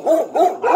boom, boom,